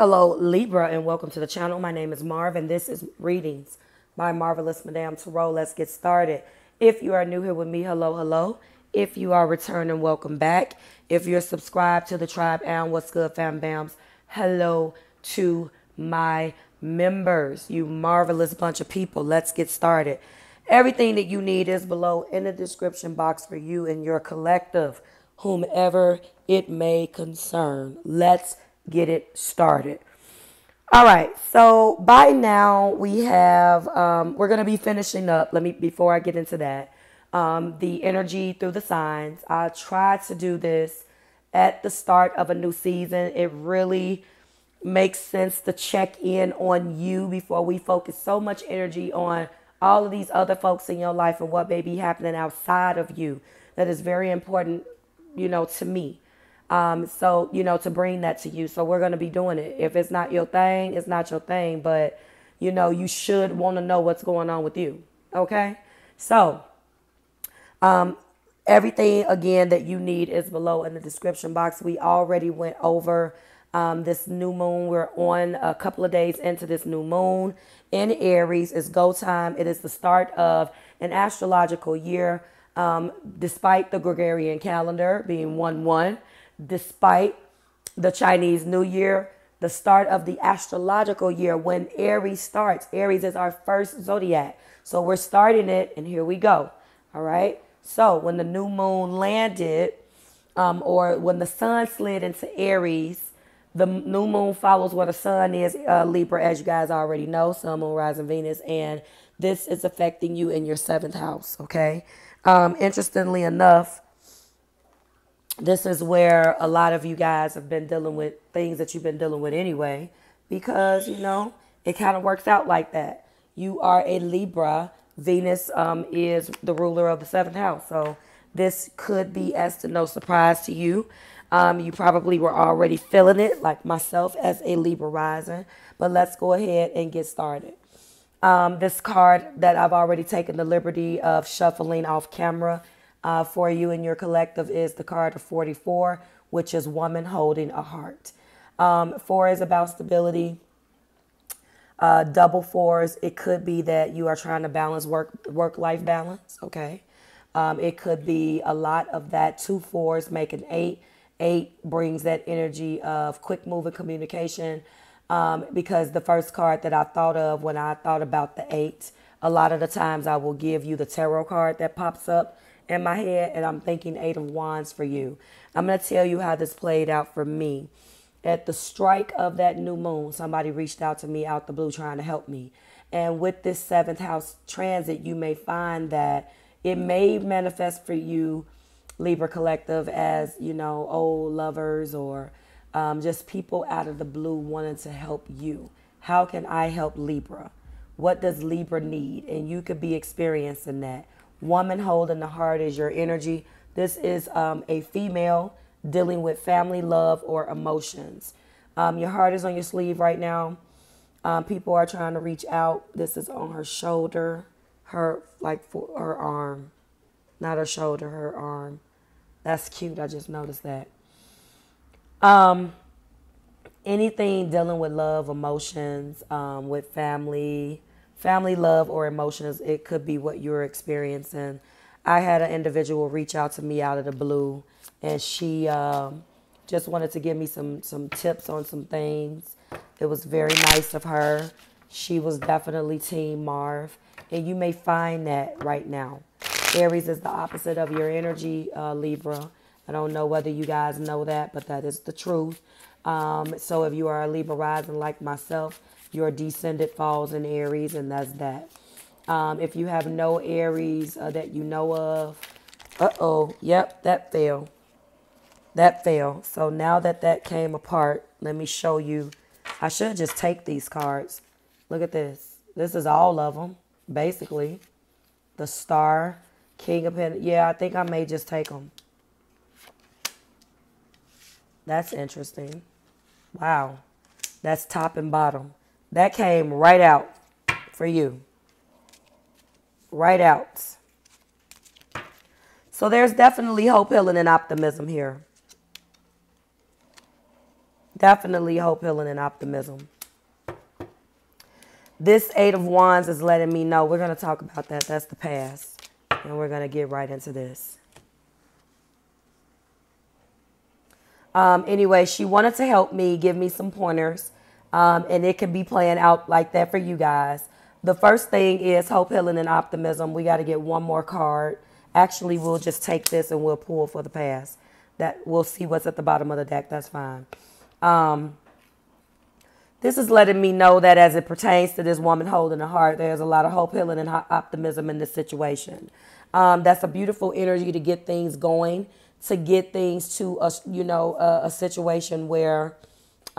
Hello, Libra, and welcome to the channel. My name is Marv, and this is Readings by Marvelous Madame Tarot. Let's get started. If you are new here with me, hello, hello. If you are returning, welcome back. If you're subscribed to the tribe and what's good, fam bams, hello to my members, you marvelous bunch of people. Let's get started. Everything that you need is below in the description box for you and your collective, whomever it may concern. Let's get it started. All right, so by now we have, um, we're going to be finishing up. Let me, before I get into that, um, the energy through the signs. I try to do this at the start of a new season. It really makes sense to check in on you before we focus so much energy on all of these other folks in your life and what may be happening outside of you. That is very important, you know, to me. Um, so, you know, to bring that to you. So we're going to be doing it. If it's not your thing, it's not your thing. But, you know, you should want to know what's going on with you. Okay? So, um, everything, again, that you need is below in the description box. We already went over um, this new moon. We're on a couple of days into this new moon in Aries. It's go time. It is the start of an astrological year. Um, despite the Gregorian calendar being 1 1, despite the Chinese New Year, the start of the astrological year when Aries starts. Aries is our first zodiac. So we're starting it, and here we go. All right. So when the new moon landed, um, or when the sun slid into Aries, the new moon follows where the sun is, uh, Libra, as you guys already know, sun, moon, rising, Venus, and this is affecting you in your seventh house. Okay. Um, interestingly enough, this is where a lot of you guys have been dealing with things that you've been dealing with anyway, because, you know, it kind of works out like that. You are a Libra. Venus um, is the ruler of the seventh house. So this could be as to no surprise to you. Um, you probably were already feeling it, like myself as a Libra rising. But let's go ahead and get started. Um, this card that I've already taken the liberty of shuffling off camera uh, for you and your collective is the card of 44, which is woman holding a heart. Um, four is about stability. Uh, double fours, it could be that you are trying to balance work work life balance. Okay, um, it could be a lot of that. Two fours make an eight. Eight brings that energy of quick moving communication. Um, because the first card that I thought of when I thought about the eight, a lot of the times I will give you the tarot card that pops up in my head, and I'm thinking Eight of Wands for you. I'm going to tell you how this played out for me. At the strike of that new moon, somebody reached out to me out the blue trying to help me. And with this seventh house transit, you may find that it may manifest for you, Libra Collective, as, you know, old lovers or um, just people out of the blue wanting to help you. How can I help Libra? What does Libra need? And you could be experiencing that. Woman holding the heart is your energy. This is um, a female dealing with family, love, or emotions. Um, your heart is on your sleeve right now. Um, people are trying to reach out. This is on her shoulder, her like for her arm, not her shoulder, her arm. That's cute. I just noticed that. Um, anything dealing with love, emotions, um, with family, family love or emotions. It could be what you're experiencing. I had an individual reach out to me out of the blue, and she um, just wanted to give me some some tips on some things. It was very nice of her. She was definitely Team Marv, and you may find that right now. Aries is the opposite of your energy, uh, Libra. I don't know whether you guys know that, but that is the truth. Um, so if you are a Libra rising like myself, your descendant falls in Aries, and that's that. Um, if you have no Aries uh, that you know of, uh oh, yep, that fell. That fell. So now that that came apart, let me show you. I should just take these cards. Look at this. This is all of them, basically. The Star, King of Pentacles. Yeah, I think I may just take them. That's interesting. Wow. That's top and bottom. That came right out for you. Right out. So there's definitely hope, healing, and optimism here. Definitely hope, healing, and optimism. This Eight of Wands is letting me know we're going to talk about that. That's the past. And we're going to get right into this. Um, anyway, she wanted to help me, give me some pointers, um, and it can be playing out like that for you guys. The first thing is hope, healing, and optimism. We got to get one more card. Actually, we'll just take this and we'll pull for the past. That we'll see what's at the bottom of the deck. That's fine. Um, this is letting me know that as it pertains to this woman holding a heart, there's a lot of hope, healing, and optimism in this situation. Um, that's a beautiful energy to get things going to get things to a you know a, a situation where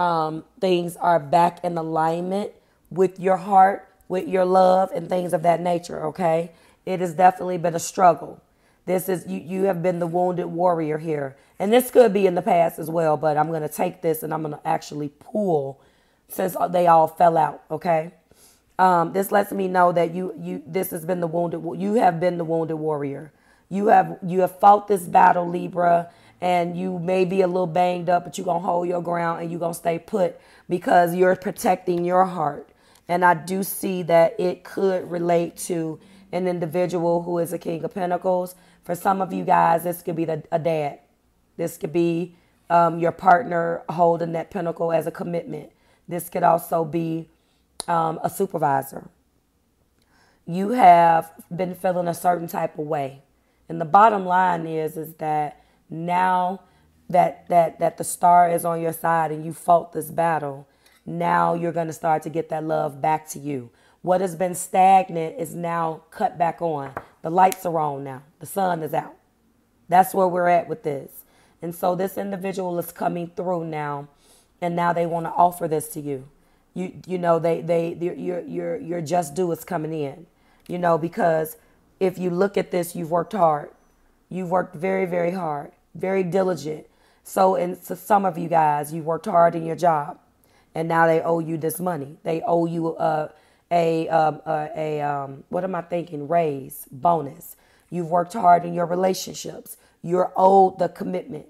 um, things are back in alignment with your heart, with your love, and things of that nature. Okay, it has definitely been a struggle. This is you. You have been the wounded warrior here, and this could be in the past as well. But I'm going to take this and I'm going to actually pull since they all fell out. Okay. Um, this lets me know that you you this has been the wounded you have been the wounded warrior. You have you have fought this battle, Libra, and you may be a little banged up, but you're gonna hold your ground and you're gonna stay put because you're protecting your heart. And I do see that it could relate to an individual who is a King of Pentacles. For some of you guys, this could be the, a dad. This could be um, your partner holding that pentacle as a commitment. This could also be um, a supervisor. You have been feeling a certain type of way. And the bottom line is is that now that that that the star is on your side and you fought this battle, now you're going to start to get that love back to you. What has been stagnant is now cut back on. The lights are on now. The sun is out. That's where we're at with this. And so this individual is coming through now and now they want to offer this to you. You you know they they your your your just due is coming in. You know because if you look at this, you've worked hard. You've worked very, very hard, very diligent. So, and so some of you guys, you worked hard in your job, and now they owe you this money. They owe you a, a, um, a, a um, what am I thinking? Raise, bonus. You've worked hard in your relationships. You're owed the commitment.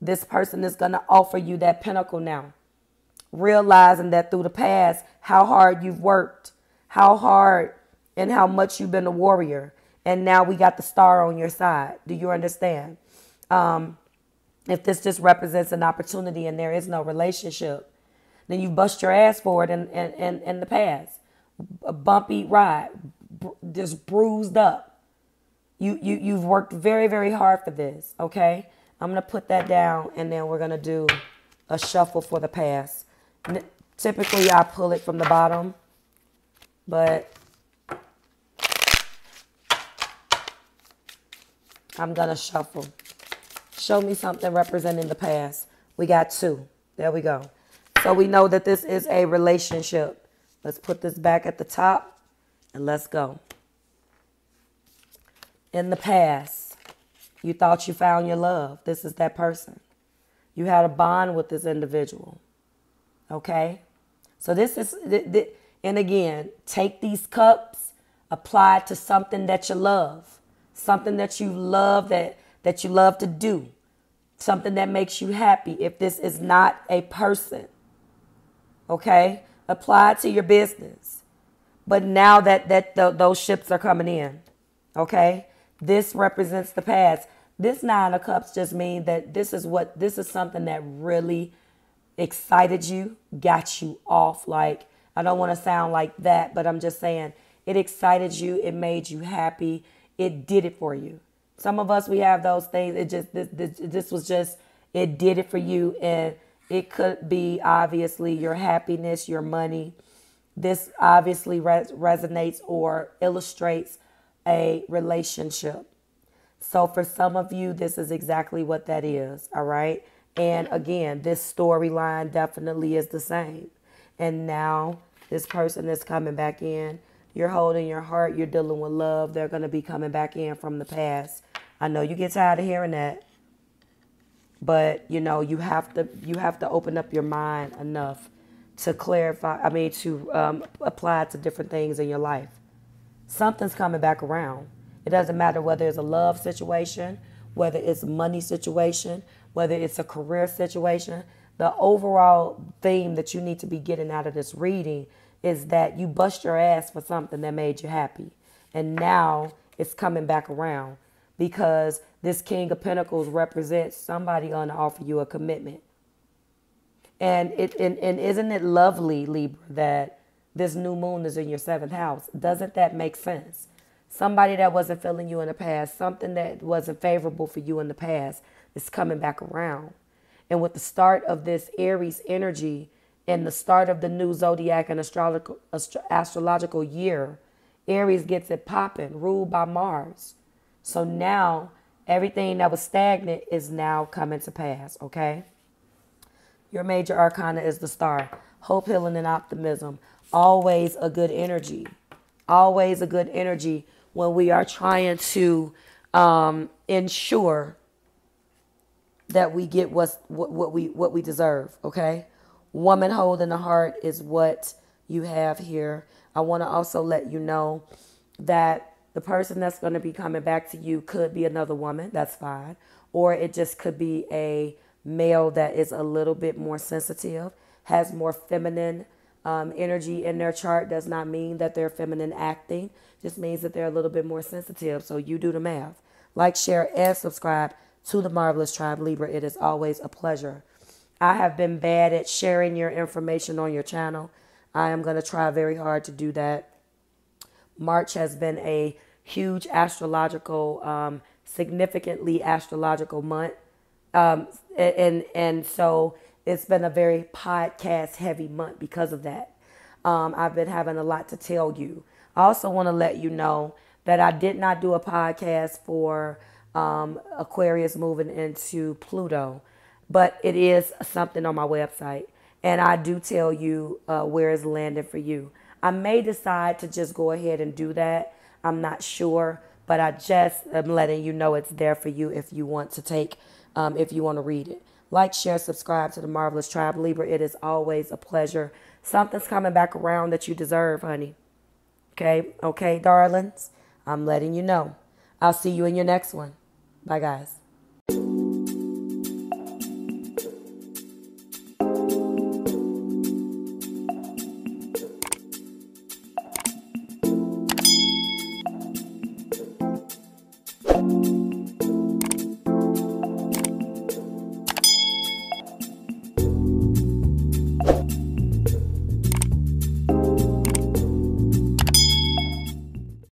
This person is going to offer you that pentacle now. Realizing that through the past, how hard you've worked, how hard and how much you've been a warrior. And now we got the star on your side. Do you understand? Um, if this just represents an opportunity and there is no relationship, then you bust your ass for it in, in, in, in the past. A bumpy ride, just bruised up. You, you, you've worked very, very hard for this, okay? I'm going to put that down and then we're going to do a shuffle for the past. Typically, I pull it from the bottom, but I'm going to shuffle. Show me something representing the past. We got two. There we go. So we know that this is a relationship. Let's put this back at the top and let's go. In the past, you thought you found your love. This is that person. You had a bond with this individual. Okay? So this is, and again, take these cups, apply it to something that you love something that you love that that you love to do, something that makes you happy. If this is not a person, okay, apply to your business. But now that that the, those ships are coming in, okay, this represents the past. This nine of cups just means that this is what this is something that really excited you, got you off. Like I don't want to sound like that, but I'm just saying it excited you, it made you happy it did it for you. Some of us we have those things. It just this, this, this was just it did it for you, and it could be obviously your happiness, your money. This obviously res- resonates or illustrates a relationship. So for some of you, this is exactly what that is. All right. And again, this storyline definitely is the same. And now this person is coming back in you're holding your heart, you're dealing with love, they're going to be coming back in from the past. I know you get tired of hearing that. But, you know, you have to you have to open up your mind enough to clarify, I mean to um, apply to different things in your life. Something's coming back around. It doesn't matter whether it's a love situation, whether it's a money situation, whether it's a career situation. the overall theme that you need to be getting out of this reading is that you bust your ass for something that made you happy. And now it's coming back around because this King of Pentacles represents somebody going to offer you a commitment. And it and, and isn't it lovely, Libra, that this new moon is in your seventh house? Doesn't that make sense? Somebody that wasn't feeling you in the past, something that wasn't favorable for you in the past, is coming back around. And with the start of this Aries energy and the start of the new zodiac and astrological, astrological year, Aries gets it popping, ruled by Mars. So now everything that was stagnant is now coming to pass, okay? Your major arcana is the star. Hope, healing, and optimism. Always a good energy. Always a good energy when we are trying to um, ensure that we get what's, what, what we what we deserve. Okay, woman holding the heart is what you have here. I want to also let you know that the person that's going to be coming back to you could be another woman. That's fine, or it just could be a male that is a little bit more sensitive, has more feminine um, energy in their chart. Does not mean that they're feminine acting. Just means that they're a little bit more sensitive. So you do the math. Like, share, and subscribe to the Marvelous Tribe Libra. It is always a pleasure. I have been bad at sharing your information on your channel. I am going to try very hard to do that. March has been a huge astrological, um, significantly astrological month. Um, and, and so it's been a very podcast heavy month because of that. Um, I've been having a lot to tell you. I also want to let you know that I did not do a podcast for um, Aquarius moving into Pluto, but it is something on my website. And I do tell you uh, where it's landing for you. I may decide to just go ahead and do that. I'm not sure, but I just am letting you know it's there for you if you want to take, um, if you want to read it. Like, share, subscribe to the Marvelous Tribe Libra. It is always a pleasure. Something's coming back around that you deserve, honey. Okay, okay, darlings. I'm letting you know. I'll see you in your next one. Bye, guys.